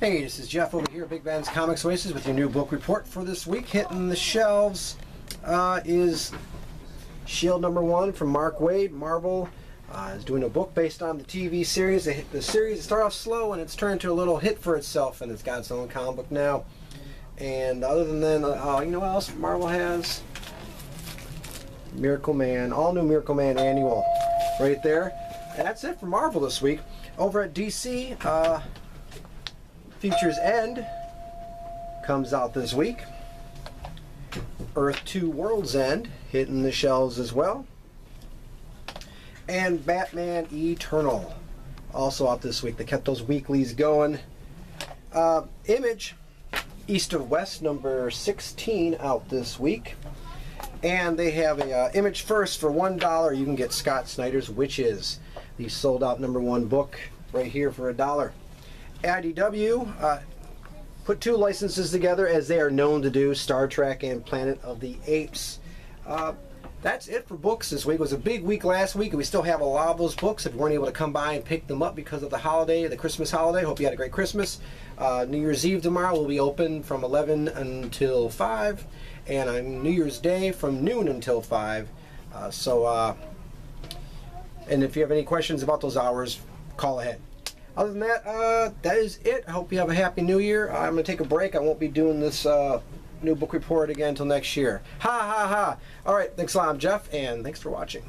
Hey, this is Jeff over here, at Big Ben's Comics Oasis, with your new book report for this week. Hitting the shelves uh, is Shield number one from Mark Waid. Marvel uh, is doing a book based on the TV series. The, series started off slow and it's turned into a little hit for itself, and it's got its own comic book now. And other than that, uh, you know what else Marvel has? Miracleman, all new Miracleman annual, right there. And that's it for Marvel this week. Over at DC, uh, Future's End comes out this week. Earth 2 World's End hitting the shelves as well. And Batman Eternal also out this week. They kept those weeklies going. Uh, Image East of West number 16 out this week. And they have a uh, Image First for $1. You can get Scott Snyder's Wytches, the sold out number one book right here for a dollar. IDW uh, put two licenses together as they are known to do Star Trek and Planet of the Apes. Uh, that's it for books this week. It was a big week last week, and we still have a lot of those books. If you weren't able to come by and pick them up because of the holiday, the Christmas holiday, hope you had a great Christmas. Uh, New Year's Eve tomorrow will be open from 11 until 5, and on New Year's Day from noon until 5. Uh, so, uh, and if you have any questions about those hours, call ahead. Other than that, uh, that is it. I hope you have a happy new year. I'm going to take a break. I won't be doing this uh, new book report again until next year. Ha ha ha. All right, thanks a lot. I'm Jeff, and thanks for watching.